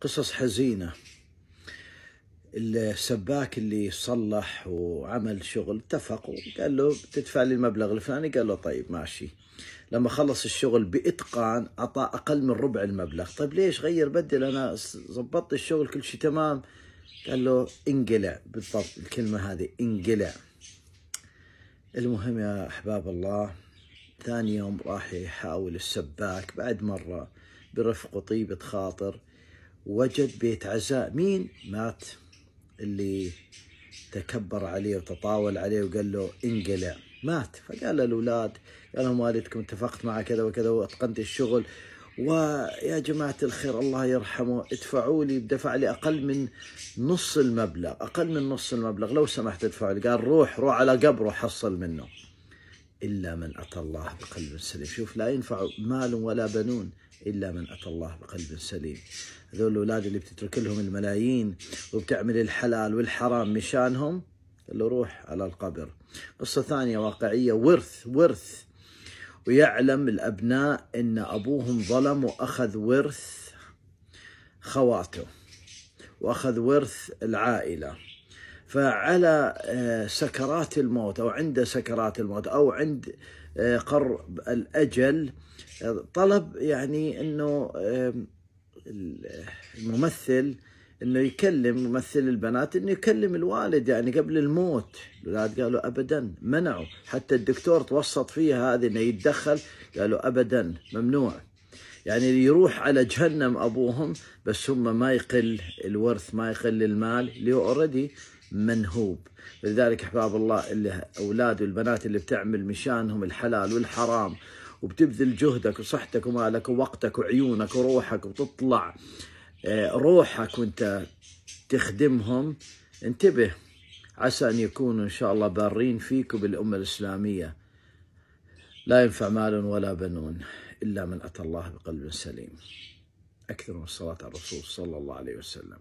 قصص حزينة. السباك اللي صلح وعمل شغل اتفق وقال له تدفع لي المبلغ الفلاني. قال له طيب ماشي. لما خلص الشغل بإتقان أعطى أقل من ربع المبلغ. طيب ليش غير بدل أنا ضبطت الشغل كل شيء تمام. قال له انقلع. بالضبط الكلمة هذه انقلع. المهم يا أحباب الله ثاني يوم راح يحاول السباك. بعد مرة برفق وطيبة خاطر وجد بيت عزاء. مين؟ مات اللي تكبر عليه وتطاول عليه وقال له انقلع. مات. فقال للأولاد قال لهم والدكم اتفقت مع كذا وكذا وأتقنت الشغل. ويا جماعة الخير الله يرحمه ادفعوا لي دفع لي أقل من نص المبلغ أقل من نص المبلغ. لو سمحت ادفعوا لي. قال روح روح على قبره حصل منه. إلا من أتى الله بقلب سليم. شوف لا ينفع مال ولا بنون إلا من أتى الله بقلب سليم. هذول الأولاد اللي بتترك لهم الملايين وبتعمل الحلال والحرام مشانهم قال له روح على القبر. قصة ثانية واقعية ورث ورث. ويعلم الأبناء أن أبوهم ظلم وأخذ ورث خواته وأخذ ورث العائلة. فعلى سكرات الموت أو عند سكرات الموت أو عند قرب الأجل طلب يعني أنه الممثل إنه يكلم ممثل البنات إنه يكلم الوالد يعني قبل الموت. الاولاد قالوا ابدا منعوا. حتى الدكتور توسط فيها هذه إنه يتدخل قالوا ابدا ممنوع. يعني يروح على جهنم أبوهم بس هم ما يقل الورث ما يقل المال اللي اوريدي منهوب. لذلك أحباب الله اللي أولاد والبنات اللي بتعمل مشانهم الحلال والحرام وبتبذل جهدك وصحتك ومالك ووقتك وعيونك وروحك وتطلع روحك وانت تخدمهم. انتبه عسى أن يكونوا إن شاء الله بارين فيك وبالامه الإسلامية. لا ينفع مال ولا بنون إلا من أتى الله بقلب سليم. أكثر من الصلاة على الرسول صلى الله عليه وسلم.